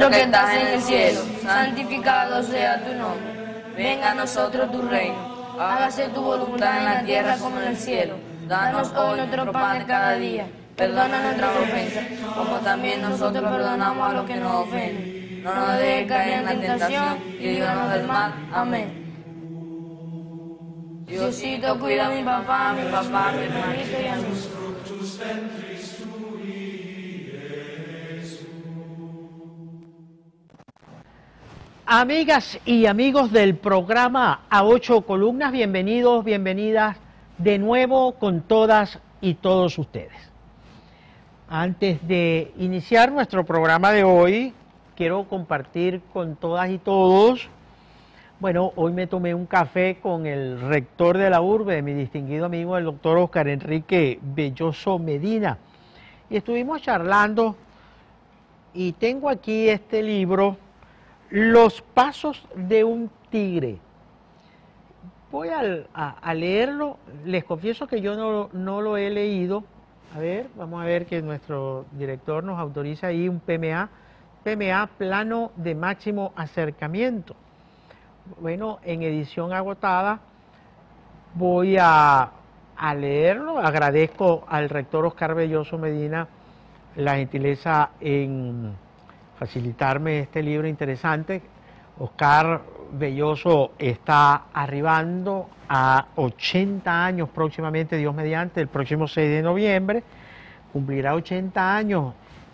Nuestro que estás en el cielo, santificado sea tu nombre. Venga a nosotros tu reino. Hágase tu voluntad en la tierra como en el cielo. Danos hoy nuestro pan de cada día. Perdona nuestras ofensas, como también nosotros perdonamos a los que nos ofenden. No nos dejes caer en la tentación y líbranos del mal. Amén. Diosito, cuida a mi papá, a mi papá, a mi hermanito y a mí. Amigas y amigos del programa A Ocho Columnas, bienvenidos, bienvenidas de nuevo con todas y todos ustedes. Antes de iniciar nuestro programa de hoy, quiero compartir con todas y todos, bueno, hoy me tomé un café con el rector de la urbe, mi distinguido amigo, el doctor Oscar Enrique Belloso Medina, y estuvimos charlando y tengo aquí este libro, los pasos de un tigre. Voy a, leerlo, les confieso que yo no, no, lo he leído. A ver, vamos a ver que nuestro director nos autoriza ahí un PMA, PMA, plano de máximo acercamiento. Bueno, en edición agotada voy a, a leerlo. Agradezco al rector Oscar Belloso Medina la gentileza en facilitarme este libro interesante. Oscar Belloso está arribando a 80 años próximamente, Dios mediante, el próximo 6 de noviembre, cumplirá 80 años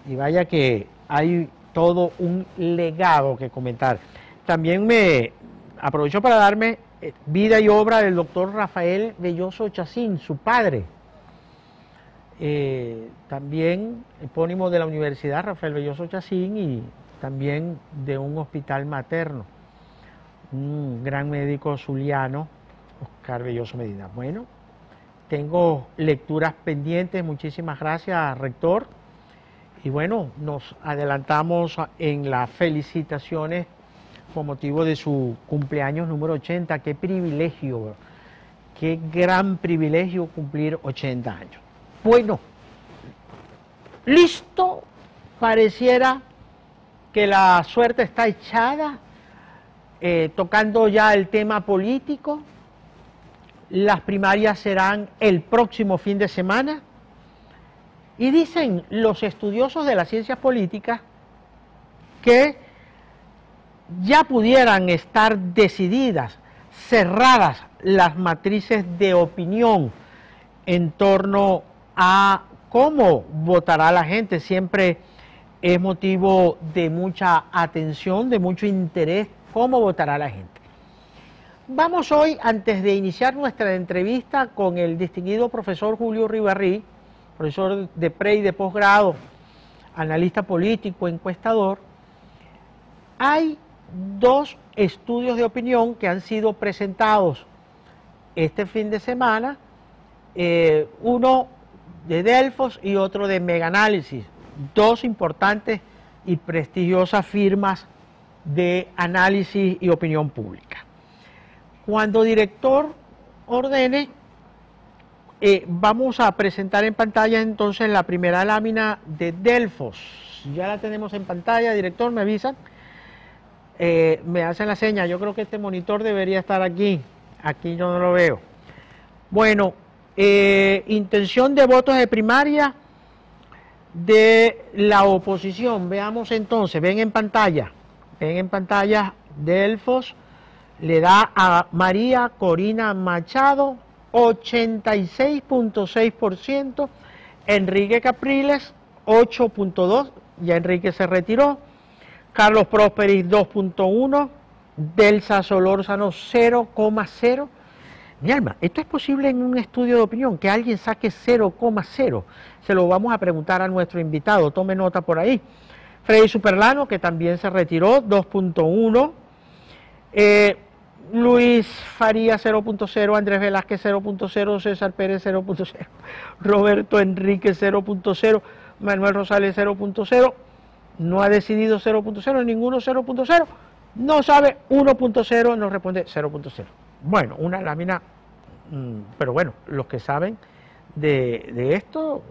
y vaya que hay todo un legado que comentar. También me aprovecho para darme eh, vida y obra del doctor Rafael Belloso Chacín, su padre, eh, también epónimo de la Universidad Rafael Belloso Chacín y también de un hospital materno, un gran médico zuliano, Oscar Belloso Medina. Bueno, tengo lecturas pendientes, muchísimas gracias, rector. Y bueno, nos adelantamos en las felicitaciones con motivo de su cumpleaños número 80. Qué privilegio, qué gran privilegio cumplir 80 años. Bueno, listo, pareciera que la suerte está echada, eh, tocando ya el tema político. Las primarias serán el próximo fin de semana. Y dicen los estudiosos de las ciencias políticas que ya pudieran estar decididas, cerradas las matrices de opinión en torno cómo votará la gente. Siempre es motivo de mucha atención, de mucho interés, cómo votará la gente. Vamos hoy, antes de iniciar nuestra entrevista con el distinguido profesor Julio Ribarrí, profesor de pre y de posgrado, analista político, encuestador, hay dos estudios de opinión que han sido presentados este fin de semana. Eh, uno de Delfos y otro de Meganalysis, dos importantes y prestigiosas firmas de análisis y opinión pública. Cuando director ordene, eh, vamos a presentar en pantalla entonces la primera lámina de Delfos. Ya la tenemos en pantalla, director, me avisan. Eh, me hacen la seña, yo creo que este monitor debería estar aquí. Aquí yo no lo veo. Bueno, eh, intención de votos de primaria de la oposición. Veamos entonces, ven en pantalla, ven en pantalla Delfos, le da a María Corina Machado 86.6%, Enrique Capriles 8.2%, ya Enrique se retiró, Carlos Prósperis 2.1%, Delsa Solórzano 0,0%, mi alma, ¿esto es posible en un estudio de opinión? Que alguien saque 0,0. Se lo vamos a preguntar a nuestro invitado, tome nota por ahí. Freddy Superlano, que también se retiró, 2.1. Eh, Luis Faría 0.0, Andrés Velázquez 0.0, César Pérez 0.0, Roberto Enrique 0.0, Manuel Rosales 0.0, no ha decidido 0.0, ninguno 0.0, no sabe 1.0, nos responde 0.0. Bueno, una lámina, mm, pero bueno, los que saben de, esto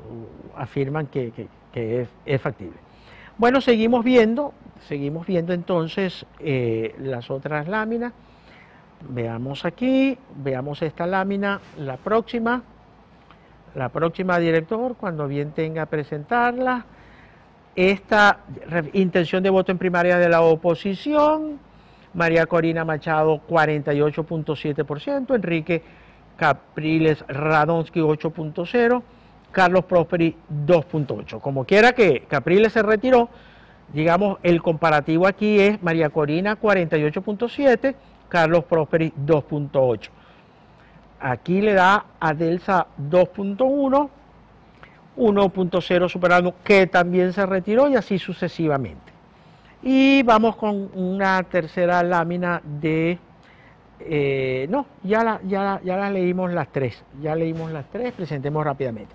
afirman que, es, factible. Bueno, seguimos viendo, seguimos viendo entonces eh, las otras láminas. Veamos aquí, veamos esta lámina, la próxima, la próxima director, cuando bien tenga presentarla. Esta intención de voto en primaria de la oposición, María Corina Machado 48.7%, Enrique Capriles Radonsky 8.0%, Carlos Prosperi 2.8. Como quiera que Capriles se retiró, digamos, el comparativo aquí es María Corina 48.7, Carlos Prosperi 2.8. Aquí le da a Delsa 2.1, 1.0 superando que también se retiró y así sucesivamente. Y vamos con una tercera lámina de... Eh, no, ya la, ya, ya la leímos las tres, ya leímos las tres, presentemos rápidamente.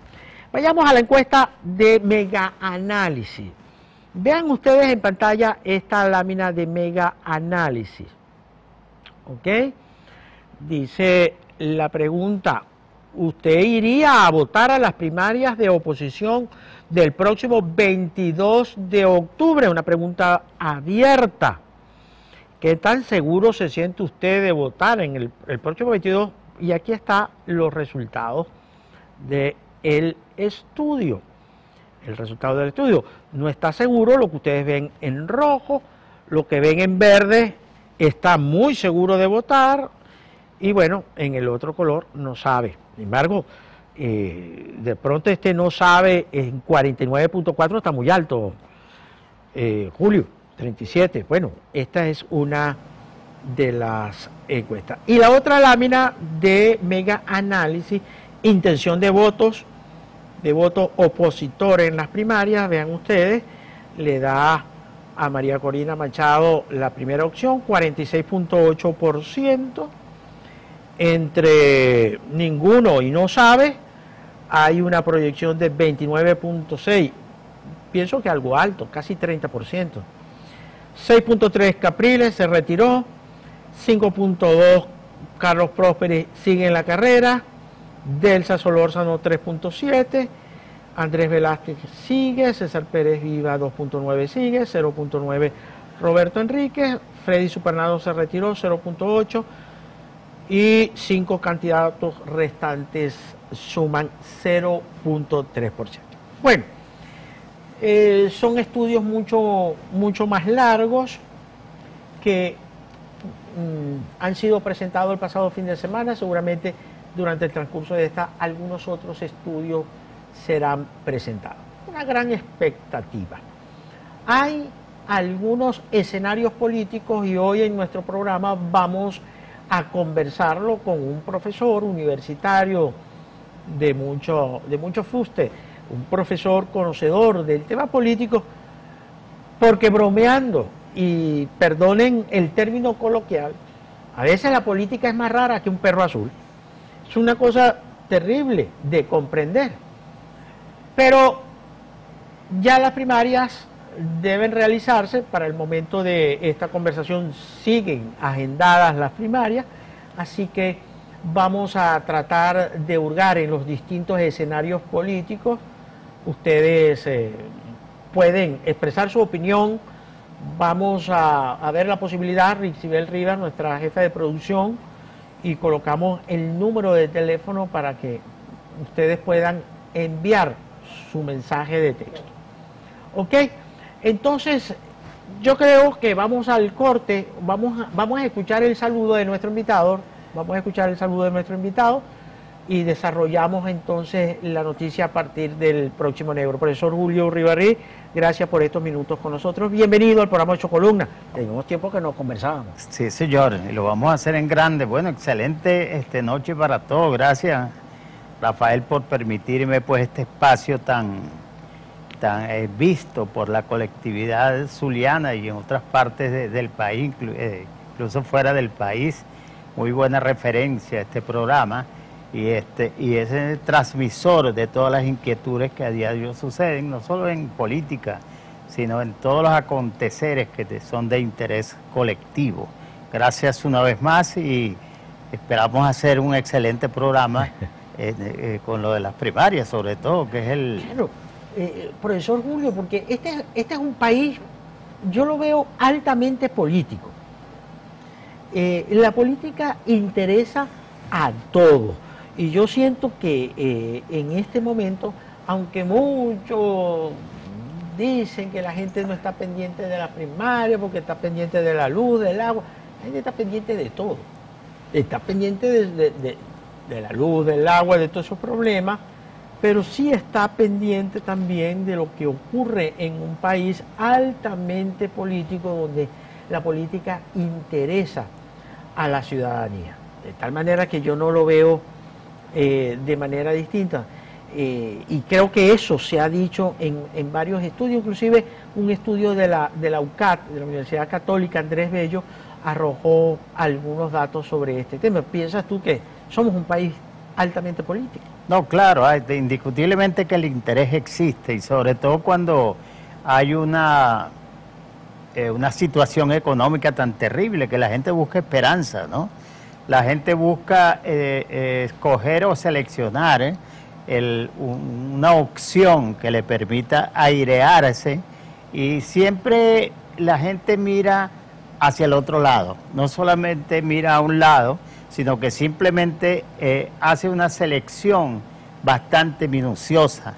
Vayamos a la encuesta de mega análisis. Vean ustedes en pantalla esta lámina de mega análisis. ¿Ok? Dice la pregunta, ¿usted iría a votar a las primarias de oposición del próximo 22 de octubre? Una pregunta abierta. ¿Qué tan seguro se siente usted de votar en el, próximo 22? Y aquí están los resultados de el estudio. El resultado del estudio no está seguro, lo que ustedes ven en rojo, lo que ven en verde está muy seguro de votar y bueno, en el otro color no sabe. Sin embargo, eh, de pronto este no sabe en 49.4 está muy alto. Eh, Julio, 37. Bueno, esta es una de las encuestas. Y la otra lámina de mega análisis, intención de votos de voto opositor en las primarias, vean ustedes, le da a María Corina Machado la primera opción, 46.8%, entre ninguno y no sabe, hay una proyección de 29.6%, pienso que algo alto, casi 30%. 6.3 Capriles se retiró, 5.2 Carlos Prósperi sigue en la carrera, Delsa Solórzano 3.7, Andrés Velázquez sigue, César Pérez Viva 2.9 sigue, 0.9 Roberto Enríquez, Freddy Supernado se retiró 0.8 y cinco candidatos restantes suman 0.3%. Bueno, eh, son estudios mucho, mucho más largos que mm, han sido presentados el pasado fin de semana, seguramente durante el transcurso de esta algunos otros estudios serán presentados. Una gran expectativa. Hay algunos escenarios políticos y hoy en nuestro programa vamos a conversarlo con un profesor universitario de mucho, de fuste, un profesor conocedor del tema político, porque bromeando, y perdonen el término coloquial, a veces la política es más rara que un perro azul. Es una cosa terrible de comprender. Pero ya las primarias deben realizarse, para el momento de esta conversación siguen agendadas las primarias, así que vamos a tratar de hurgar en los distintos escenarios políticos. Ustedes eh, pueden expresar su opinión, vamos a, a ver la posibilidad, Rixibel Rivas, nuestra jefa de producción, y colocamos el número de teléfono para que ustedes puedan enviar su mensaje de texto. ¿Ok? Entonces, yo creo que vamos al corte, vamos vamos a escuchar el saludo de nuestro invitado, vamos a escuchar el saludo de nuestro invitado y desarrollamos entonces la noticia a partir del próximo negro. Profesor Julio Rivarri, gracias por estos minutos con nosotros. Bienvenido al programa Ocho Columnas. Tenemos tiempo que no conversábamos. Sí, señor, y lo vamos a hacer en grande. Bueno, excelente este noche para todos. Gracias, Rafael, por permitirme pues este espacio tan, tan eh, visto por la colectividad zuliana y en otras partes del país, eh, incluso fuera del país. Muy buena referencia a este programa y, este, y es el transmisor de todas las inquietudes que a diario suceden, no solo en política, sino en todos los aconteceres que son de interés colectivo. Gracias una vez más y esperamos hacer un excelente programa eh, eh, con lo de las primarias, sobre todo, que es el, eh, profesor Julio, porque este, este es un país, yo lo veo altamente político. Eh, la política interesa a todos. Y yo siento que eh, en este momento, aunque muchos dicen que la gente no está pendiente de la primaria porque está pendiente de la luz, del agua, la gente está pendiente de todo. Está pendiente de, de la luz, del agua, de todos esos problemas, pero sí está pendiente también de lo que ocurre en un país altamente político donde la política interesa a la ciudadanía. De tal manera que yo no lo veo eh, de manera distinta. Eh, y creo que eso se ha dicho en, varios estudios, inclusive un estudio de la, de la UCAT, de la Universidad Católica Andrés Bello, arrojó algunos datos sobre este tema. ¿Piensas tú que somos un país altamente político? No, claro, indiscutiblemente que el interés existe y sobre todo cuando hay una eh, una situación económica tan terrible que la gente busca esperanza, ¿no? La gente busca eh, eh, escoger o seleccionar una opción que le permita airearse y siempre la gente mira hacia el otro lado, no solamente mira a un lado, sino que simplemente hace una selección bastante minuciosa.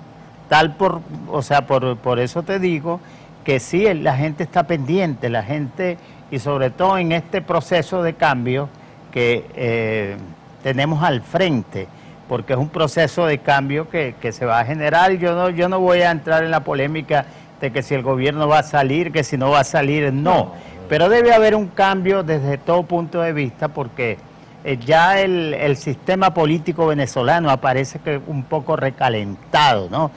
Tal por, o sea, por, por eso te digo que sí, la gente está pendiente, la gente, y sobre todo en este proceso de cambio que eh, tenemos al frente, porque es un proceso de cambio que, se va a generar. Yo no, yo no voy a entrar en la polémica de que si el gobierno va a salir, que si no va a salir, no. Pero debe haber un cambio desde todo punto de vista, porque eh, ya el, sistema político venezolano aparece que un poco recalentado, ¿no?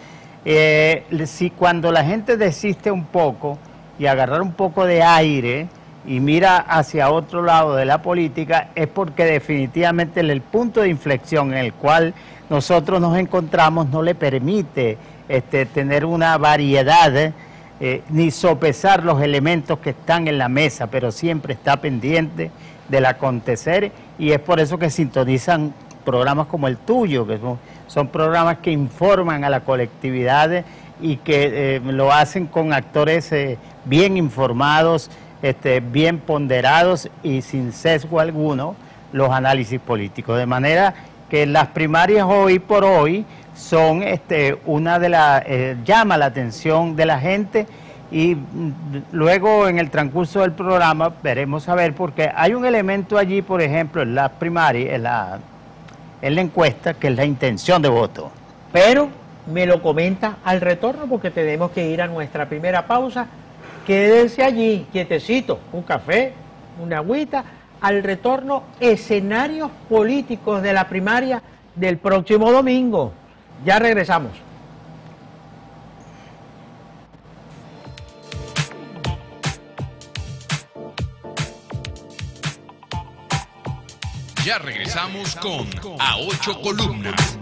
Eh, si cuando la gente desiste un poco y agarrar un poco de aire y mira hacia otro lado de la política, es porque definitivamente el, punto de inflexión en el cual nosotros nos encontramos no le permite este, tener una variedad eh, ni sopesar los elementos que están en la mesa, pero siempre está pendiente del acontecer y es por eso que sintonizan programas como el tuyo, que son son programas que informan a la colectividad y que eh, lo hacen con actores eh, bien informados, este, bien ponderados y sin sesgo alguno los análisis políticos. De manera que las primarias hoy por hoy son este, una de las, eh, llama la atención de la gente y luego en el transcurso del programa veremos a ver, porque hay un elemento allí, por ejemplo, en las primarias, en la en la encuesta, que es la intención de voto. Pero me lo comenta al retorno porque tenemos que ir a nuestra primera pausa. Quédense allí, quietecito, un café, una agüita. Al retorno, escenarios políticos de la primaria del próximo domingo. Ya regresamos. Ya regresamos con A Ocho Columnas.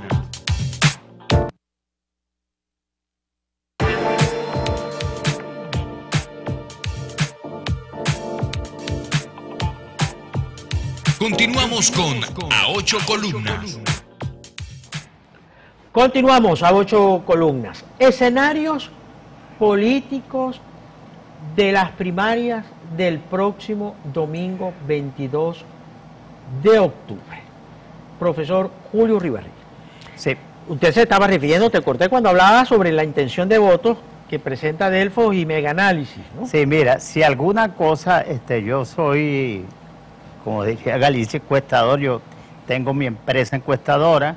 Continuamos con A Ocho Columnas. Continuamos a ocho columnas. Escenarios políticos de las primarias del próximo domingo 22 de octubre. Profesor Julio Riverri. Sí. Usted se estaba refiriendo, te corté cuando hablaba sobre la intención de votos que presenta Delfos y Mega Análisis, ¿no? Sí, mira, si alguna cosa, este, yo soy, como dije a Galicia, encuestador, yo tengo mi empresa encuestadora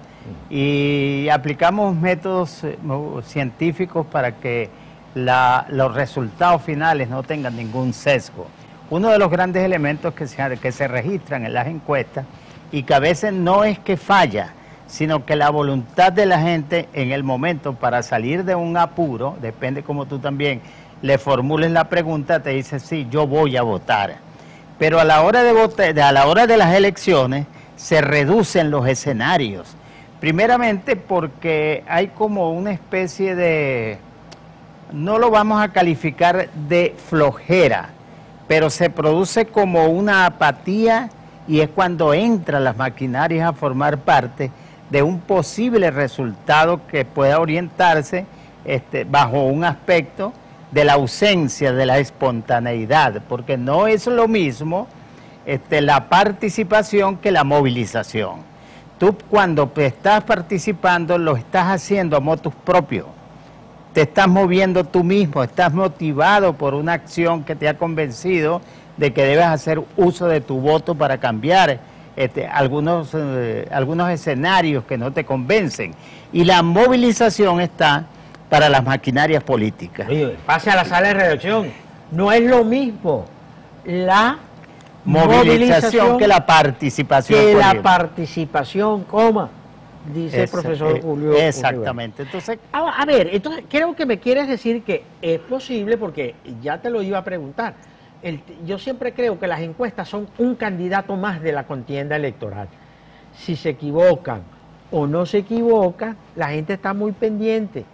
y aplicamos métodos eh, científicos para que los resultados finales no tengan ningún sesgo uno de los grandes elementos que se, que se registran en las encuestas y que a veces no es que falla, sino que la voluntad de la gente en el momento para salir de un apuro, depende como tú también le formules la pregunta, te dice, sí, yo voy a votar. Pero a la hora de, a la hora de las elecciones se reducen los escenarios. Primeramente porque hay como una especie de, no lo vamos a calificar de flojera, pero se produce como una apatía y es cuando entran las maquinarias a formar parte de un posible resultado que pueda orientarse este, bajo un aspecto de la ausencia de la espontaneidad, porque no es lo mismo este, la participación que la movilización. Tú cuando estás participando lo estás haciendo a motus propio, te estás moviendo tú mismo, estás motivado por una acción que te ha convencido de que debes hacer uso de tu voto para cambiar este, algunos, eh, algunos escenarios que no te convencen. Y la movilización está para las maquinarias políticas. pase a la sala de redacción. No es lo mismo la movilización, que la participación. Que la participación, coma, dice el profesor eh, Julio. Exactamente. Entonces, a, ver, entonces creo que me quieres decir que es posible, porque ya te lo iba a preguntar. yo siempre creo que las encuestas son un candidato más de la contienda electoral. Si se equivocan o no se equivocan, la gente está muy pendiente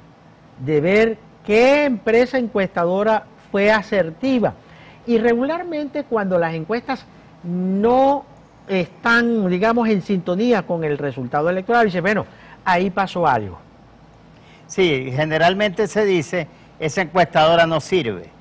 de ver qué empresa encuestadora fue asertiva. Y regularmente cuando las encuestas no están, digamos, en sintonía con el resultado electoral, dice, bueno, ahí pasó algo. Sí, generalmente se dice, esa encuestadora no sirve.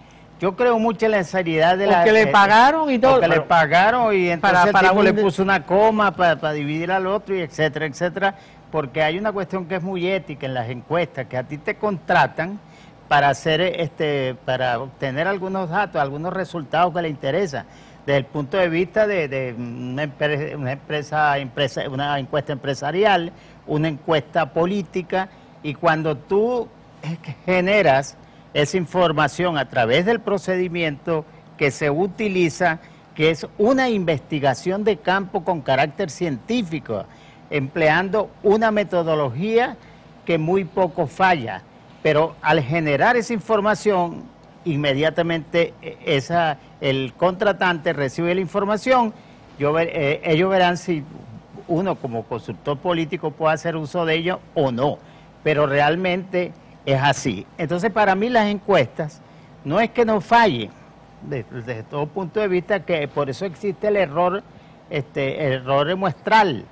Yo creo mucho en la seriedad de la... Porque le pagaron y todo. Porque le pagaron y entonces para, el tipo le puso una coma para, para dividir al otro y etcétera, etcétera porque hay una cuestión que es muy ética en las encuestas, que a ti te contratan para hacer este, para obtener algunos datos, algunos resultados que le interesan, desde el punto de vista de, una, empresa, empresa, una encuesta empresarial, una encuesta política, y cuando tú generas esa información a través del procedimiento que se utiliza, que es una investigación de campo con carácter científico, empleando una metodología que muy poco falla, pero al generar esa información, inmediatamente eh, esa, el contratante recibe la información, yo eh, ellos verán si uno como consultor político puede hacer uso de ello o no, pero realmente es así. Entonces para mí las encuestas no es que no fallen, desde, todo punto de vista, que por eso existe el error, este, el error muestral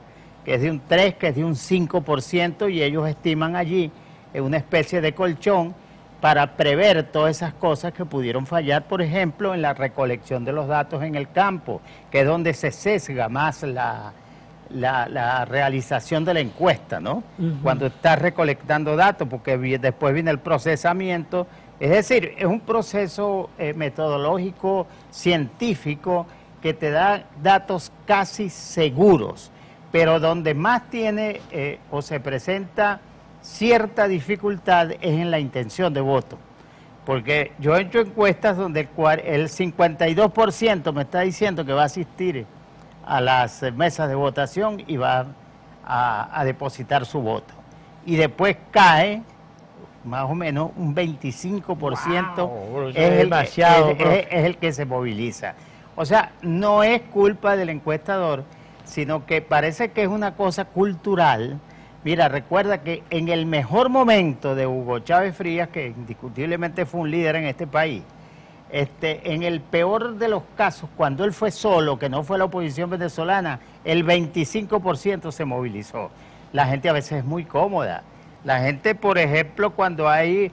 que es de un 3, que es de un 5%, y ellos estiman allí una especie de colchón para prever todas esas cosas que pudieron fallar, por ejemplo, en la recolección de los datos en el campo, que es donde se sesga más la, la, realización de la encuesta, ¿no? Cuando estás recolectando datos, porque después viene el procesamiento, es decir, es un proceso eh, metodológico, científico, que te da datos casi seguros pero donde más tiene eh, o se presenta cierta dificultad es en la intención de voto. Porque yo he hecho encuestas donde el 52% me está diciendo que va a asistir a las mesas de votación y va a, depositar su voto. Y después cae más o menos un 25% es, el, es el que se moviliza. O sea, no es culpa del encuestador, sino que parece que es una cosa cultural. Mira, recuerda que en el mejor momento de Hugo Chávez Frías, que indiscutiblemente fue un líder en este país, este, en el peor de los casos, cuando él fue solo, que no fue la oposición venezolana, el 25% se movilizó. La gente a veces es muy cómoda. La gente, por ejemplo, cuando hay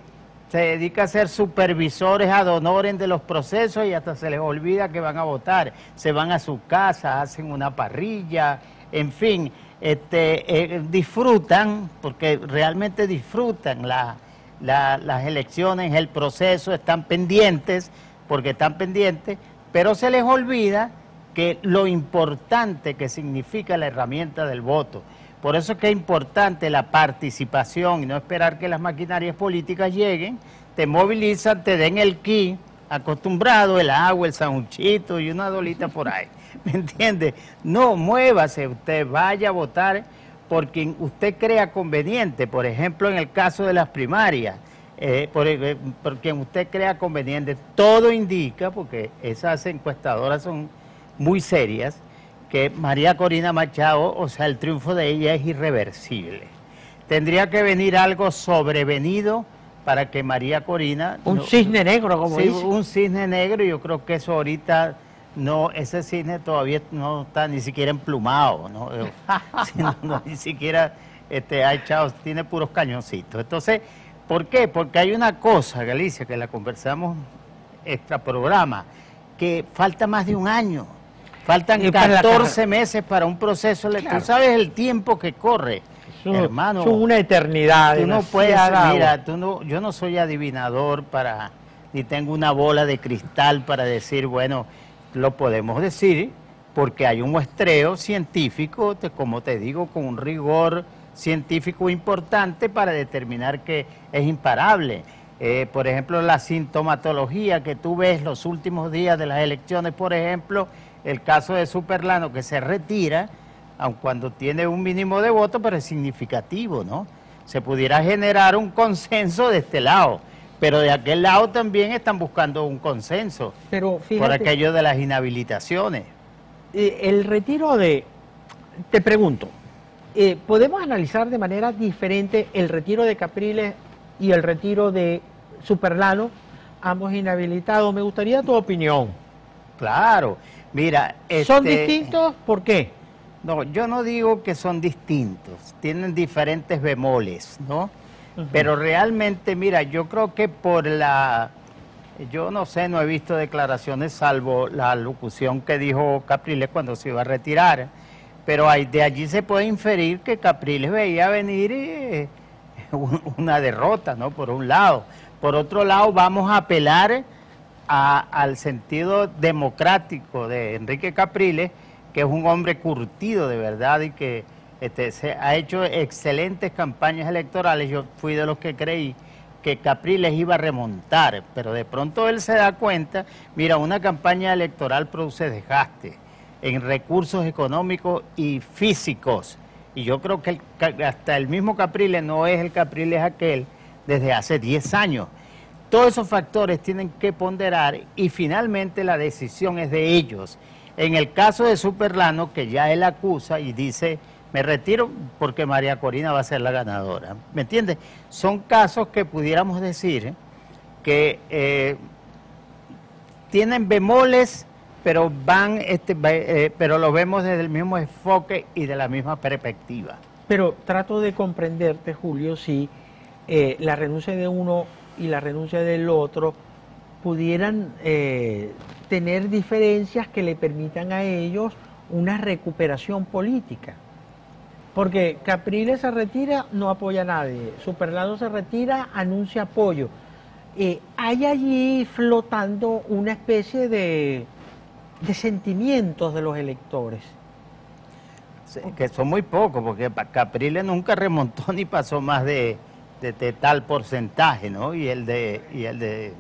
se dedica a ser supervisores ad honorem de los procesos y hasta se les olvida que van a votar. Se van a su casa, hacen una parrilla, en fin, este, eh, disfrutan, porque realmente disfrutan las elecciones, el proceso, están pendientes, porque están pendientes, pero se les olvida que lo importante que significa la herramienta del voto. Por eso es que es importante la participación y no esperar que las maquinarias políticas lleguen, te movilizan, te den el ki, acostumbrado, el agua, el sanguchito y una dolita por ahí. ¿Me entiende? No, muévase, usted vaya a votar por quien usted crea conveniente. Por ejemplo, en el caso de las primarias, eh, por, eh, por quien usted crea conveniente. Todo indica, porque esas encuestadoras son muy serias, que María Corina Machado, o sea, el triunfo de ella es irreversible. Tendría que venir algo sobrevenido para que María Corina... Un cisne negro, como sí, un echado negro, y yo creo que eso ahorita no, ese cisne todavía no está ni siquiera emplumado, ¿no? ni siquiera este, ha echado, tiene puros cañoncitos. Entonces, ¿Por qué? Porque hay una cosa, Galicia, que la conversamos extra programa, que falta más de un año. Faltan Y para la 14 carrera. meses para un proceso. Claro. Tú sabes el tiempo que corre, Son- hermano. son una eternidad. Tú no puedes, mira, tú no, yo no soy adivinador para, ni tengo una bola de cristal para decir, bueno, lo podemos decir porque hay un muestreo científico, como te digo, con un rigor científico importante para determinar que es imparable. Eh, por ejemplo, la sintomatología que tú ves los últimos días de las elecciones, por ejemplo, el caso de Superlano que se retira, aun cuando tiene un mínimo de votos, pero es significativo, ¿no? Se pudiera generar un consenso de este lado, pero de aquel lado también están buscando un consenso Pero por fíjate, aquello de las inhabilitaciones. eh, el retiro de... Te pregunto, eh, ¿podemos analizar de manera diferente el retiro de Capriles y el retiro de Superlano, ambos inhabilitados? Me gustaría tu opinión. Claro, mira, ¿Son este, distintos? ¿Por qué? No, yo no digo que son distintos, tienen diferentes bemoles, ¿no? Pero realmente, mira, yo creo que por la, yo no sé, no he visto declaraciones salvo la locución que dijo Capriles cuando se iba a retirar, pero de allí se puede inferir que Capriles veía venir eh, un- una derrota, ¿no? Por un lado. Por otro lado, vamos a apelar a- al sentido democrático de Enrique Capriles, que es un hombre curtido de verdad y que este, se ha hecho excelentes campañas electorales. Yo fui de los que creí que Capriles iba a remontar, pero de pronto él se da cuenta, mira, una campaña electoral produce desgaste en recursos económicos y físicos. Y yo creo que hasta el mismo Capriles no es el Capriles aquel desde hace 10 años. Todos esos factores tienen que ponderar y finalmente la decisión es de ellos. En el caso de Superlano, que ya él acusa y dice, me retiro porque María Corina va a ser la ganadora. ¿Me entiendes? Son casos que pudiéramos decir que eh, tienen bemoles, pero van, este, eh, pero lo vemos desde el mismo enfoque y de la misma perspectiva. Pero trato de comprenderte, Julio, si eh, la renuncia de uno y la renuncia del otro pudieran tener diferencias que le permitan a ellos una recuperación política. Porque Capriles se retira, no apoya a nadie. Superlano se retira, anuncia apoyo. Eh, hay allí flotando una especie de, de sentimientos de los electores. Sí, Que son muy pocos, porque Capriles nunca remontó ni pasó más de, de- de tal porcentaje, ¿no? Y el de, y el de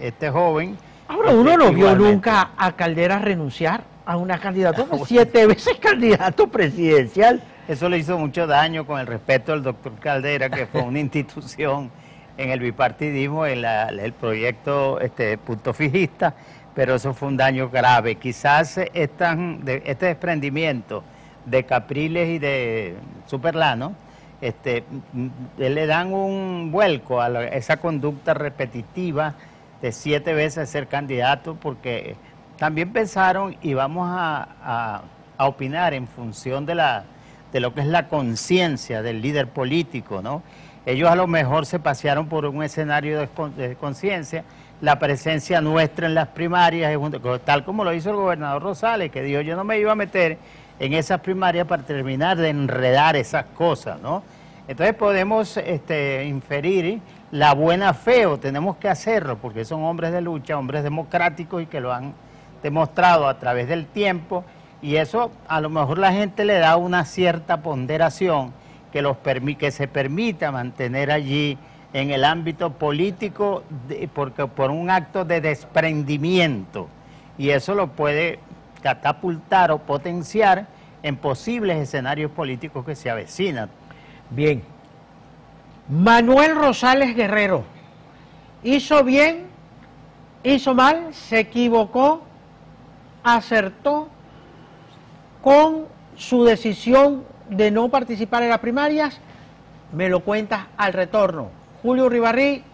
este joven. Ahora, este, uno no vio nunca a Caldera renunciar a una candidatura, fue siete veces candidato presidencial. Eso le hizo mucho daño con el respeto del doctor Caldera, que fue una institución en el bipartidismo, en la- el proyecto este, punto fijista, pero eso fue un daño grave. Quizás de- este desprendimiento de Capriles y de Superlano, este, m- m- le dan un vuelco a la- esa conducta repetitiva de siete veces ser candidato, porque también pensaron y vamos a opinar en función de la de lo que es la conciencia del líder político, ¿no? Ellos a lo mejor se pasearon por un escenario de con- de conciencia, la presencia nuestra en las primarias, tal como lo hizo el gobernador Rosales, que dijo yo no me iba a meter en esas primarias para terminar de enredar esas cosas, ¿no? Entonces podemos este, inferir la buena fe, o tenemos que hacerlo, porque son hombres de lucha, hombres democráticos y que lo han demostrado a través del tiempo, y eso a lo mejor la gente le da una cierta ponderación que, los que se permita mantener allí en el ámbito político porque por un acto de desprendimiento, y eso lo puede catapultar o potenciar en posibles escenarios políticos que se avecinan. Bien. Manuel Rosales Guerrero. ¿Hizo bien? ¿Hizo mal? ¿Se equivocó? ¿Acertó con su decisión de no participar en las primarias? Me lo cuentas al retorno. Julio Ribarrí,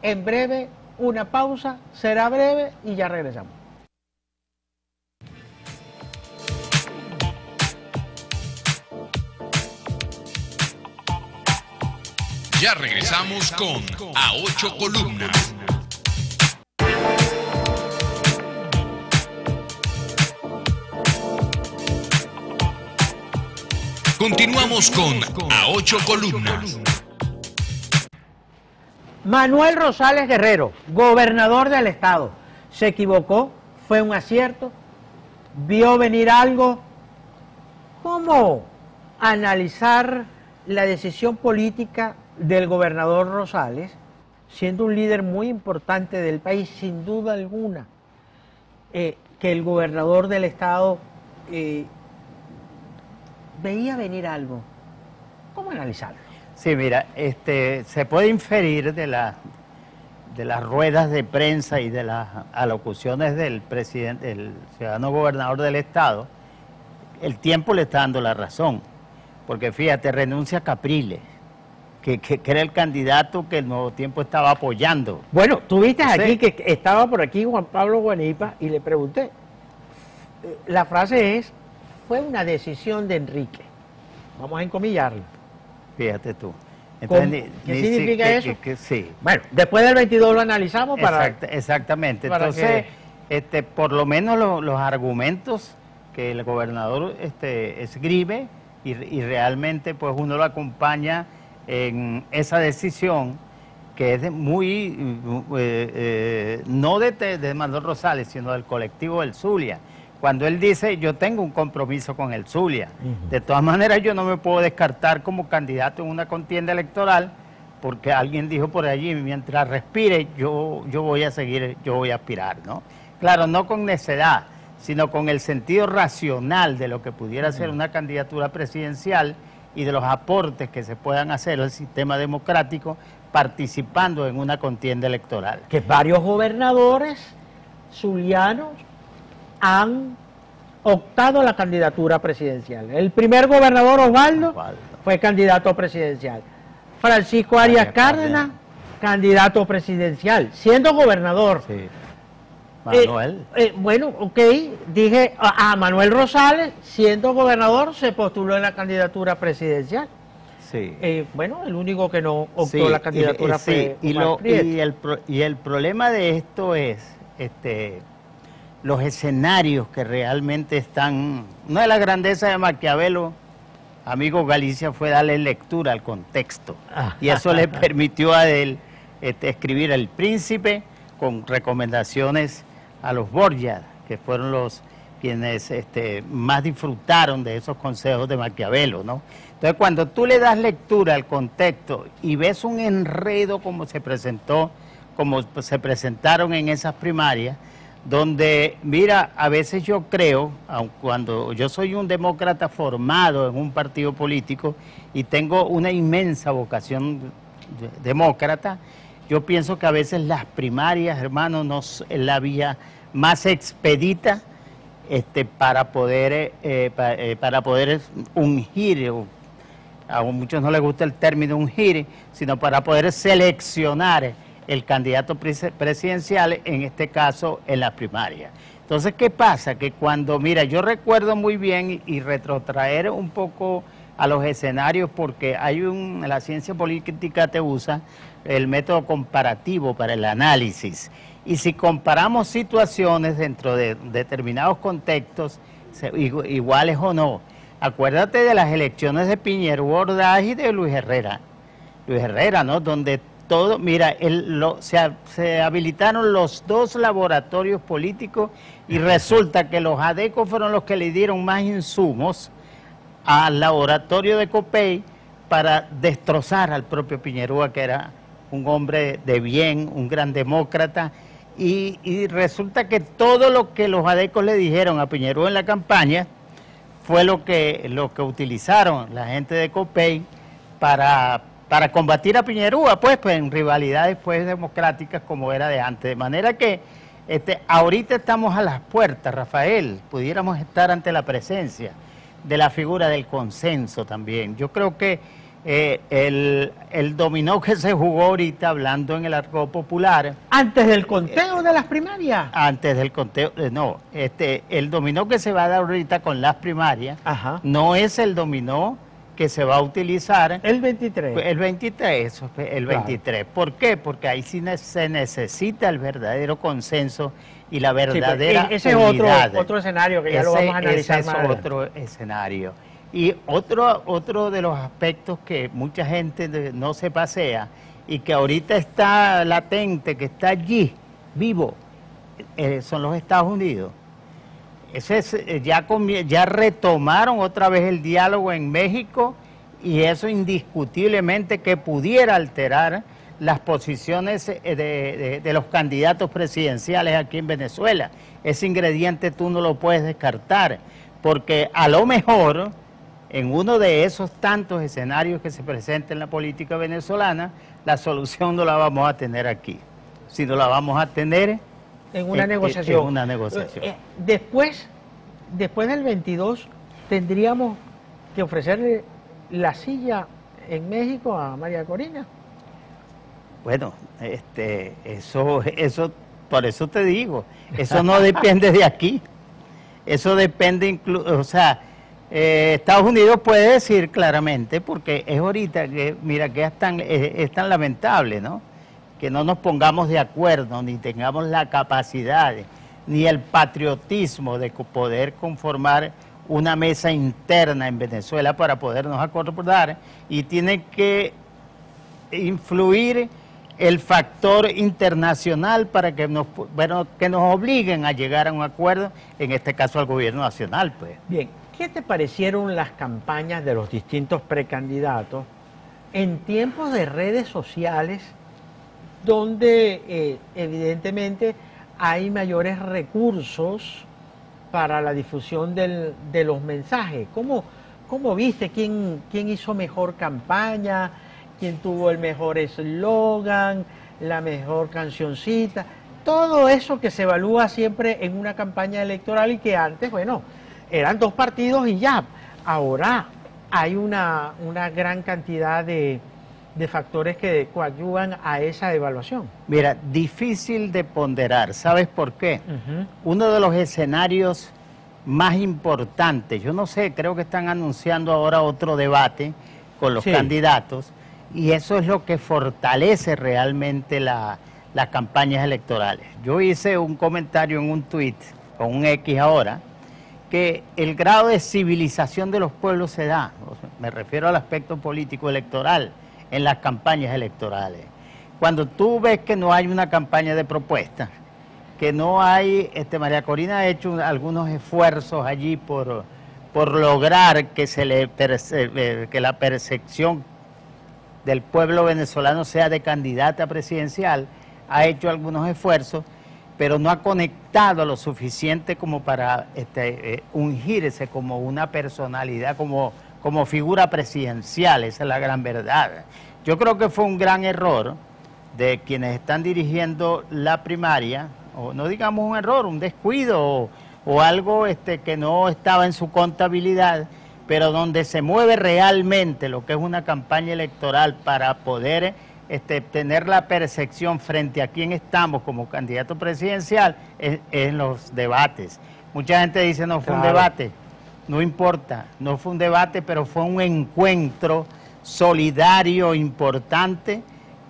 en breve, una pausa, será breve y ya regresamos. Ya regresamos con A Ocho Columnas. Continuamos con A Ocho Columnas. Manuel Rosales Guerrero, gobernador del estado, se equivocó, fue un acierto, vio venir algo. ¿Cómo analizar la decisión política del gobernador Rosales, siendo un líder muy importante del país, sin duda alguna, eh, que el gobernador del estado eh, veía venir algo. ¿Cómo analizarlo? Sí, mira, este, se puede inferir de, la, de las ruedas de prensa y de las alocuciones del presidente, del ciudadano gobernador del estado, el tiempo le está dando la razón. Porque fíjate, renuncia Capriles, que, que, era el candidato que el Nuevo Tiempo estaba apoyando. Bueno, tú viste aquí que estaba por aquí Juan Pablo Guanipa y le pregunté. La frase es, fue una decisión de Enrique. Vamos a encomillarlo. Fíjate tú. ¿Qué significa eso? sí. Bueno, después del 22 lo analizamos para... exactamente. Entonces, este, por lo menos los argumentos que el gobernador este, escribe y, realmente pues uno lo acompaña en esa decisión que es muy, eh, eh, no de, de Manuel Rosales, sino del colectivo del Zulia cuando él dice yo tengo un compromiso con el Zulia. De todas maneras yo no me puedo descartar como candidato en una contienda electoral porque alguien dijo por allí, mientras respire yo, yo voy a seguir, yo voy a aspirar, ¿no? Claro, no con necedad, sino con el sentido racional de lo que pudiera ser una candidatura presidencial y de los aportes que se puedan hacer al sistema democrático participando en una contienda electoral. Que varios gobernadores zulianos han optado a la candidatura presidencial. El primer gobernador Osvaldo, fue candidato presidencial. Francisco Arias Cárdenas, candidato presidencial, siendo gobernador. Sí. Manuel. Eh, eh, bueno, ok, dije a, Manuel Rosales, siendo gobernador, se postuló en la candidatura presidencial. Sí. Eh, bueno, el único que no optó la candidatura sí, y, y, el, y el problema de esto es, este, los escenarios que realmente están... Una de las grandezas de Maquiavelo, amigo Galicia, fue darle lectura al contexto. Y eso le permitió a él este, escribir El Príncipe con recomendaciones a los Borgia, que fueron los quienes este, más disfrutaron de esos consejos de Maquiavelo, ¿no? Entonces, cuando tú le das lectura al contexto y ves un enredo como se presentó, como se presentaron en esas primarias, donde, mira, a veces yo creo, aun cuando yo soy un demócrata formado en un partido político y tengo una inmensa vocación demócrata, yo pienso que a veces las primarias, hermano, no es la vía más expedita este, para poder, eh, eh, para, poder ungir, a muchos no les gusta el término ungir, sino para poder seleccionar el candidato presidencial, en este caso en la primaria. Entonces, ¿qué pasa? Que cuando, mira, yo recuerdo muy bien y, retrotraer un poco a los escenarios porque hay un, la ciencia política te usa el método comparativo para el análisis. Y si comparamos situaciones dentro de determinados contextos, iguales o no, acuérdate de las elecciones de Piñero Ordaz y de Luis Herrera. Luis Herrera, ¿no? Donde todo, mira, se, habilitaron los dos laboratorios políticos y resulta que los ADECO fueron los que le dieron más insumos al laboratorio de COPEI para destrozar al propio Piñerúa, que era un hombre de bien, un gran demócrata, y, y resulta que todo lo que los ADECOS le dijeron a Piñerúa en la campaña fue lo que, lo que utilizaron la gente de COPEI para para combatir a Piñerúa, pues, pues en rivalidades pues democráticas como era de antes. De manera que este, ahorita estamos a las puertas, Rafael, pudiéramos estar ante la presencia de la figura del consenso también. Yo creo que eh, el, dominó que se jugó ahorita, hablando en el arco popular. ¿Antes del conteo de las primarias? Antes del conteo, eh, no. Este, el dominó que se va a dar ahorita con las primarias no es el dominó que se va a utilizar el 23. El 23, el 23. ¿Por qué? Porque ahí sí se necesita el verdadero consenso y la verdadera sí, ese es otro, otro escenario que ya lo vamos a analizar ese es otro escenario. Y otro, otro de los aspectos que mucha gente no se pasea y que ahorita está latente, que está allí, vivo, eh, son los Estados Unidos. Ese eh, ya, ya retomaron otra vez el diálogo en México y eso indiscutiblemente que pudiera alterar las posiciones eh, de, los candidatos presidenciales aquí en Venezuela. Ese ingrediente tú no lo puedes descartar, porque a lo mejor en uno de esos tantos escenarios que se presentan en la política venezolana, la solución no la vamos a tener aquí, sino la vamos a tener en una negociación. una negociación. Eh, después, después del 22, tendríamos que ofrecerle la silla en México a María Corina. Bueno, este, eso, eso, por eso te digo, eso no depende de aquí. Eso depende incluso, o sea, eh, Estados Unidos puede decir claramente, porque es ahorita que, mira, que es tan, es tan lamentable, ¿no? Que no nos pongamos de acuerdo, ni tengamos la capacidad, ni el patriotismo de poder conformar una mesa interna en Venezuela para podernos acordar y tiene que influir el factor internacional para que nos, bueno, que nos obliguen a llegar a un acuerdo, en este caso al gobierno nacional. Pues. Bien, ¿qué te parecieron las campañas de los distintos precandidatos en tiempos de redes sociales? Donde eh, evidentemente hay mayores recursos para la difusión de los mensajes. ¿Cómo, cómo viste quién, quién hizo mejor campaña? ¿Quién tuvo el mejor eslogan? ¿La mejor cancioncita? Todo eso que se evalúa siempre en una campaña electoral y que antes, bueno, eran dos partidos y ya. Ahora hay una, una gran cantidad de, de factores que coadyuvan a esa evaluación? Mira, difícil de ponderar. ¿Sabes por qué? Uno de los escenarios más importantes, yo no sé, creo que están anunciando ahora otro debate con los candidatos y eso es lo que fortalece realmente las campañas electorales. Yo hice un comentario en un tuit, con un X ahora, que el grado de civilización de los pueblos se da, me refiero al aspecto político electoral, en las campañas electorales. Cuando tú ves que no hay una campaña de propuesta, que no hay, este, María Corina ha hecho algunos esfuerzos allí por, por lograr que, se le que la percepción del pueblo venezolano sea de candidata presidencial, ha hecho algunos esfuerzos, pero no ha conectado lo suficiente como para este, eh, ungirse como una personalidad, como como figura presidencial, esa es la gran verdad. Yo creo que fue un gran error de quienes están dirigiendo la primaria, o no digamos un error, un descuido o, algo este, que no estaba en su contabilidad, pero donde se mueve realmente lo que es una campaña electoral para poder este, tener la percepción frente a quién estamos como candidato presidencial en los debates. Mucha gente dice no fue un debate no importa, no fue un debate, pero fue un encuentro solidario, importante,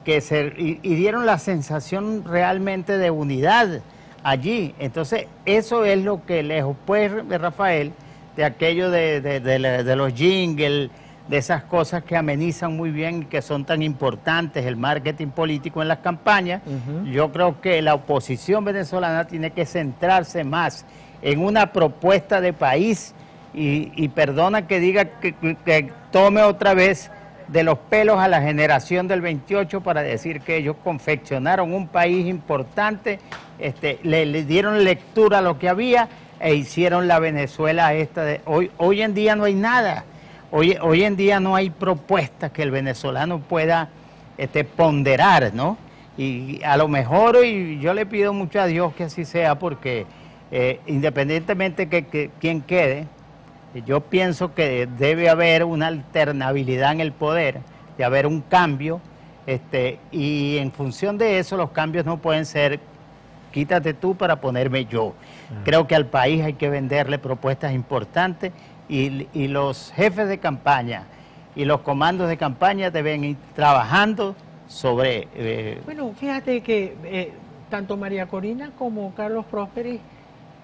que se, y, dieron la sensación realmente de unidad allí. Entonces, eso es lo que lejos, pues, Rafael, de aquello de, los jingles, de esas cosas que amenizan muy bien y que son tan importantes, el marketing político en las campañas, yo creo que la oposición venezolana tiene que centrarse más en una propuesta de país y, perdona que diga que, tome otra vez de los pelos a la generación del 28 para decir que ellos confeccionaron un país importante, este, le, dieron lectura a lo que había e hicieron la Venezuela esta de hoy. Hoy en día no hay nada, hoy, hoy en día no hay propuestas que el venezolano pueda este, ponderar, ¿no? Y a lo mejor, y yo le pido mucho a Dios que así sea, porque eh, independientemente que, que quien quede, yo pienso que debe haber una alternabilidad en el poder, de haber un cambio, este, y en función de eso los cambios no pueden ser quítate tú para ponerme yo. Creo que al país hay que venderle propuestas importantes y, los jefes de campaña y los comandos de campaña deben ir trabajando sobre... Eh, bueno, fíjate que eh, tanto María Corina como Carlos Prosperi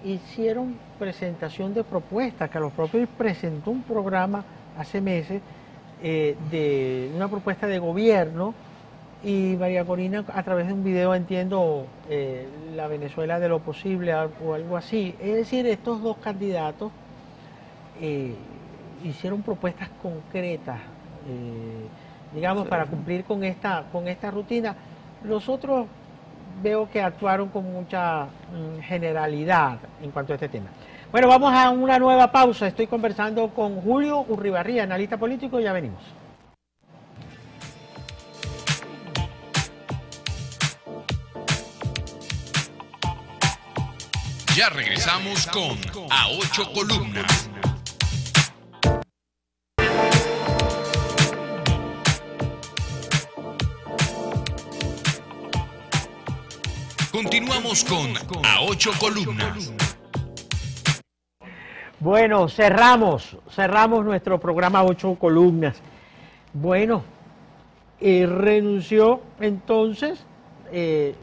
hicieron presentación de propuestas. Carlos Prosperi presentó un programa hace meses eh, de una propuesta de gobierno y María Corina a través de un video entiendo la Venezuela de lo posible o algo así. Es decir, estos dos candidatos hicieron propuestas concretas, eh, digamos, para cumplir con esta, con esta rutina. Los otros veo que actuaron con mucha mm, generalidad en cuanto a este tema. Bueno, vamos a una nueva pausa. Estoy conversando con Julio Urribarría, analista político, ya venimos. Ya regresamos con A Ocho Columnas. Con A Ocho Columnas. Bueno, cerramos, cerramos nuestro programa Ocho Columnas. Bueno, eh, renunció entonces eh,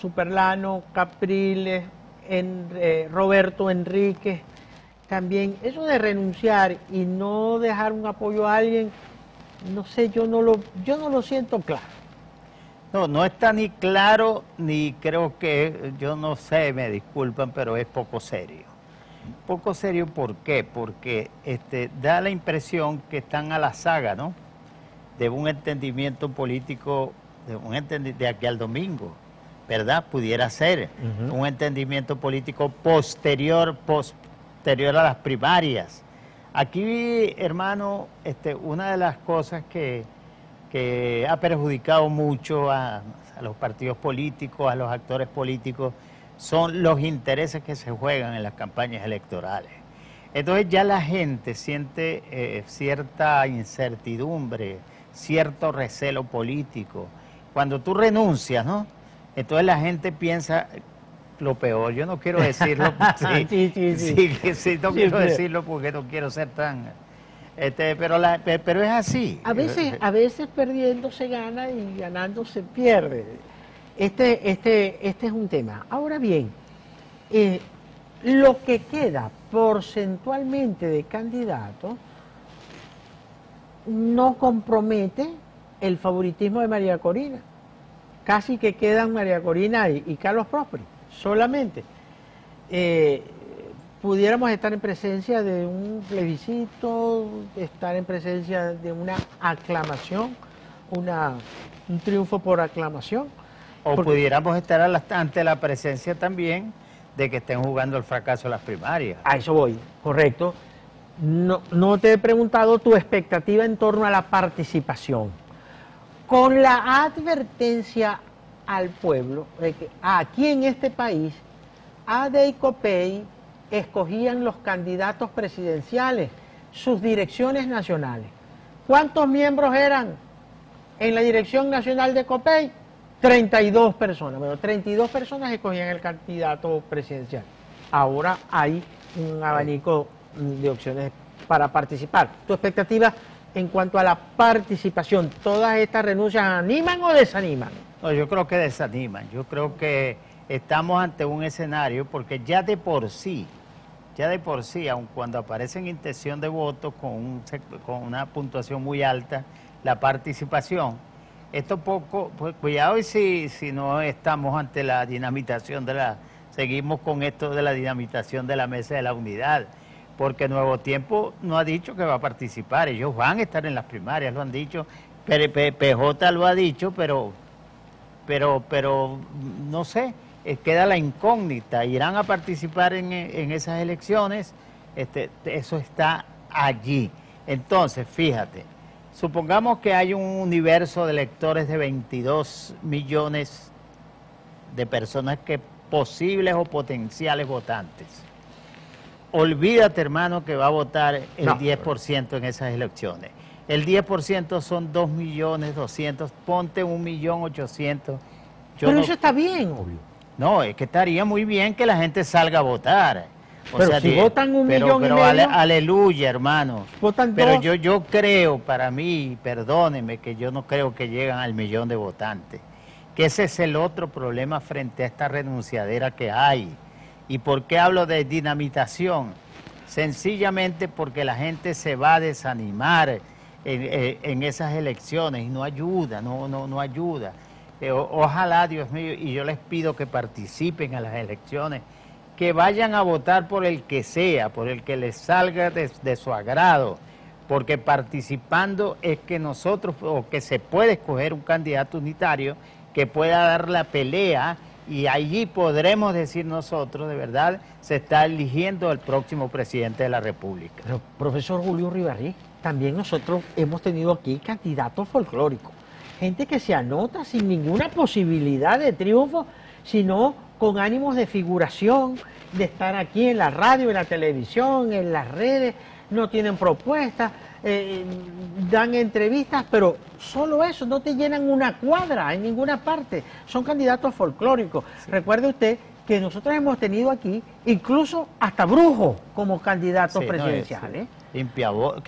Superlano, Capriles, eh, Roberto Enrique, también eso de renunciar y no dejar un apoyo a alguien, no sé, yo no lo, yo no lo siento claro. No, no está ni claro, ni creo que, yo no sé, me disculpan, pero es poco serio. Poco serio, ¿por qué? Porque este, da la impresión que están a la saga, ¿no? De un entendimiento político, de, un de aquí al domingo, ¿verdad? Pudiera ser un entendimiento político posterior, posterior a las primarias. Aquí, hermano, este, una de las cosas que que ha perjudicado mucho a, los partidos políticos, a los actores políticos, son los intereses que se juegan en las campañas electorales. Entonces ya la gente siente eh, cierta incertidumbre, cierto recelo político. Cuando tú renuncias, ¿no? Entonces la gente piensa lo peor. Yo no quiero decirlo. sí, sí, sí. sí, no quiero decirlo porque no quiero ser tan este, pero, pero es así. A veces, a veces perdiendo se gana y ganando se pierde. Este, este, este es un tema. Ahora bien, eh, lo que queda porcentualmente de candidatos no compromete el favoritismo de María Corina. Casi que quedan María Corina y, Carlos Prosperi, solamente. Eh, pudiéramos estar en presencia de un plebiscito, estar en presencia de una aclamación, una, un triunfo por aclamación. O pudiéramos estar ante la presencia también de que estén jugando el fracaso de las primarias. A eso voy, correcto. No, no te he preguntado tu expectativa en torno a la participación. Con la advertencia al pueblo de que aquí en este país, ADEICOPEI escogían los candidatos presidenciales, sus direcciones nacionales. ¿Cuántos miembros eran en la dirección nacional de COPEI? 32 personas. Bueno, 32 personas escogían el candidato presidencial. Ahora hay un abanico de opciones para participar. ¿Tu expectativa en cuanto a la participación? ¿Todas estas renuncias animan o desaniman? No, yo creo que desaniman. Yo creo que estamos ante un escenario porque ya de por sí ya de por sí, aun cuando aparece en intención de voto con, con una puntuación muy alta, la participación, esto poco, pues cuidado y si, si no estamos ante la dinamitación de la, seguimos con esto de la dinamitación de la mesa de la unidad, porque Nuevo Tiempo no ha dicho que va a participar, ellos van a estar en las primarias, lo han dicho, PJ lo ha dicho, pero, pero, pero no sé, queda la incógnita, irán a participar en, esas elecciones, este, eso está allí. Entonces, fíjate, supongamos que hay un universo de electores de 22 millones de personas que posibles o potenciales votantes. Olvídate, hermano, que va a votar el 10% en esas elecciones. El 10% son 2 millones 200, ponte 1 millón 800. Pero eso está bien, obvio. No, es que estaría muy bien que la gente salga a votar. O Pero sea, si votan un pero- millón y pero ale- aleluya, hermano. Votan Pero dos. yo, yo creo, para mí, perdónenme, que yo no creo que llegan al millón de votantes. Que ese es el otro problema frente a esta renunciadera que hay. ¿Y por qué hablo de dinamitación? Sencillamente porque la gente se va a desanimar en, eh, en esas elecciones y no ayuda, no, no, no ayuda. Ojalá, Dios mío, y yo les pido que participen en las elecciones, que vayan a votar por el que sea, por el que les salga de, de su agrado, porque participando es que nosotros, o que se puede escoger un candidato unitario que pueda dar la pelea y allí podremos decir nosotros, de verdad, se está eligiendo el próximo presidente de la República. Pero, profesor Julio Rivarri, también nosotros hemos tenido aquí candidatos folclóricos. Gente que se anota sin ninguna posibilidad de triunfo, sino con ánimos de figuración, de estar aquí en la radio, en la televisión, en las redes, no tienen propuestas, eh, dan entrevistas, pero solo eso, no te llenan una cuadra en ninguna parte. Son candidatos folclóricos. Recuerde usted que nosotros hemos tenido aquí incluso hasta brujos como candidatos Sí, no, presidenciales. es,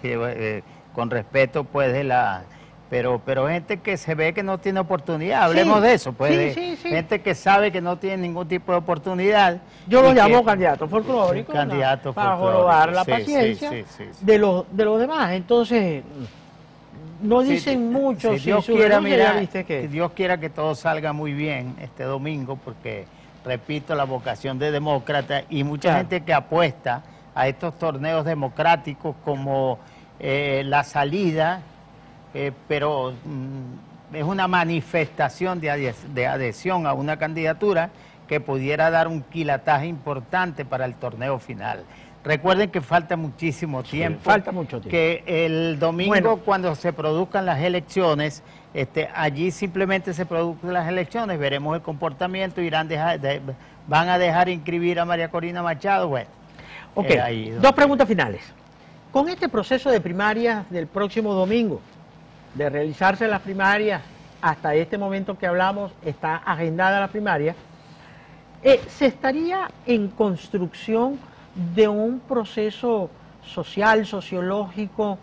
que, eh, con respeto pues de la pero pero gente que se ve que no tiene oportunidad hablemos Sí, de eso pues sí, de sí, sí. gente que sabe que no tiene ningún tipo de oportunidad Yo que- llamo candidatos folclóricos ¿no? Candidatos para jorobar la paciencia de los de los demás. Entonces, no dicen mucho. si Dios quiera mira, viste que- que Dios quiera que todo salga muy bien este domingo porque repito la vocación de demócrata y mucha Claro. gente que apuesta a estos torneos democráticos como eh, la salida eh, pero mm, es una manifestación de, adhesión a una candidatura que pudiera dar un quilataje importante para el torneo final. Recuerden que falta muchísimo tiempo. falta mucho tiempo. Que el domingo, Bueno. cuando se produzcan las elecciones, este, allí simplemente se producen las elecciones, veremos el comportamiento, irán dejar, de- van a dejar inscribir a María Corina Machado. Bueno, Ok, eh, ahí dos preguntas finales. Con este proceso de primarias del próximo domingo, de realizarse las primarias, hasta este momento que hablamos, está agendada la primaria, eh, ¿se estaría en construcción de un proceso social, sociológico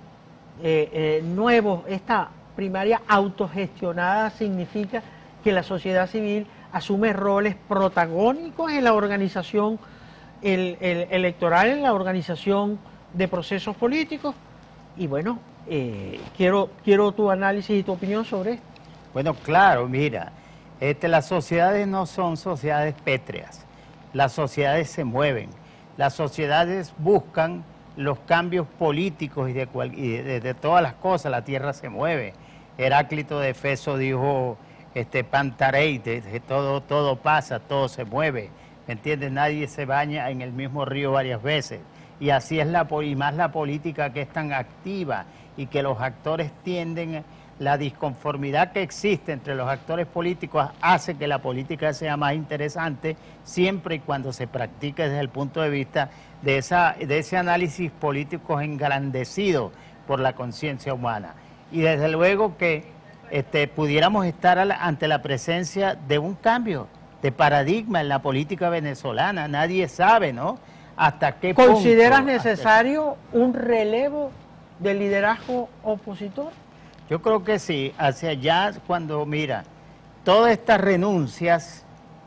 eh, eh, nuevo? Esta primaria autogestionada significa que la sociedad civil asume roles protagónicos en la organización el, el electoral, en la organización de procesos políticos. Y bueno, eh, quiero, quiero tu análisis y tu opinión sobre esto. Bueno, claro, mira, este, las sociedades no son sociedades pétreas, las sociedades se mueven, las sociedades buscan los cambios políticos y de, cual- y de- todas las cosas, la tierra se mueve. Heráclito de Efeso dijo, este, Pantarei, todo, todo pasa, todo se mueve, ¿me entiendes? Nadie se baña en el mismo río varias veces. Y así es la, y más la política que es tan activa y que los actores tienden la disconformidad que existe entre los actores políticos hace que la política sea más interesante siempre y cuando se practique desde el punto de vista de, esa, de ese análisis político engrandecido por la conciencia humana. Y desde luego que este, pudiéramos estar la- ante la presencia de un cambio de paradigma en la política venezolana. Nadie sabe, ¿no? Hasta qué punto- ¿Consideras necesario un relevo del liderazgo opositor? Yo creo que sí, hacia allá cuando, mira, todas estas renuncias,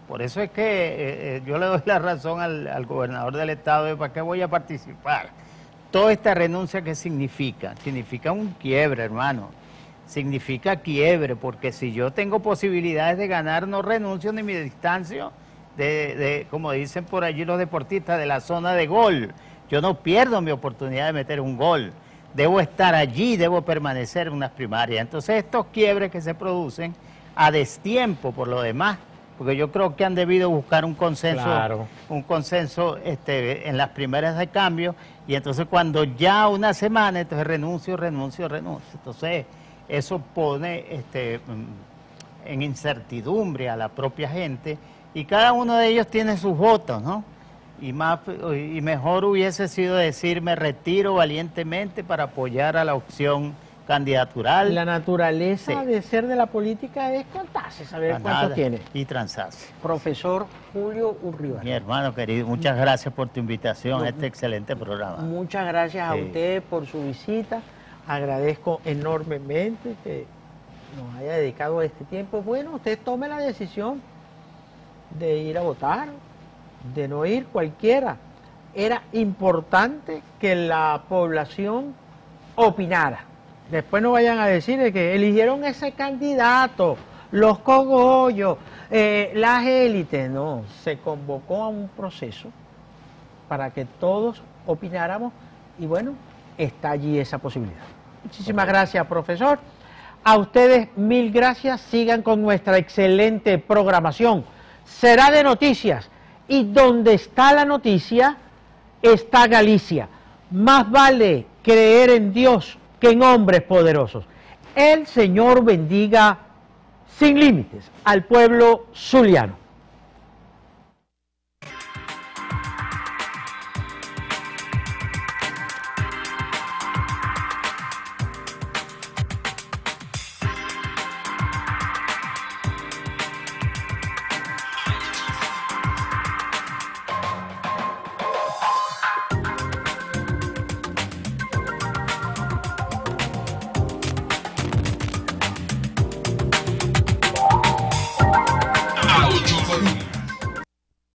por eso es que eh, eh, yo le doy la razón al, al gobernador del estado de para qué voy a participar. Toda esta renuncia, ¿qué significa? Significa un quiebre, hermano. Significa quiebre, porque si yo tengo posibilidades de ganar, no renuncio ni me distancio de, de, como dicen por allí los deportistas, de la zona de gol. Yo no pierdo mi oportunidad de meter un gol debo estar allí, debo permanecer en unas primarias. Entonces estos quiebres que se producen a destiempo por lo demás, porque yo creo que han debido buscar un consenso, Claro. un consenso este, en las primeras de cambio, y entonces cuando ya una semana, entonces renuncio, renuncio, renuncio. Entonces eso pone este, mm, en incertidumbre a la propia gente, y cada uno de ellos tiene sus votos, ¿no? Y, más, y mejor hubiese sido decir me retiro valientemente para apoyar a la opción candidatural. La naturaleza Sí. de ser de la política es contarse, saber cuánto tiene. Y transarse. Profesor Julio Urribar. Mi hermano querido, muchas gracias por tu invitación a este excelente programa. Muchas gracias a usted por su visita. Agradezco enormemente que nos haya dedicado este tiempo. Bueno, usted tome la decisión de ir a votar, de no ir cualquiera. Era importante que la población opinara. Después no vayan a decir de que eligieron ese candidato, los cogollos, eh, las élites. No, se convocó a un proceso para que todos opináramos y bueno, está allí esa posibilidad. Muchísimas gracias, profesor. A ustedes mil gracias. Sigan con nuestra excelente programación. Será de noticias y donde está la noticia está Galicia. Más vale creer en Dios que en hombres poderosos. El Señor bendiga sin límites al pueblo zuliano.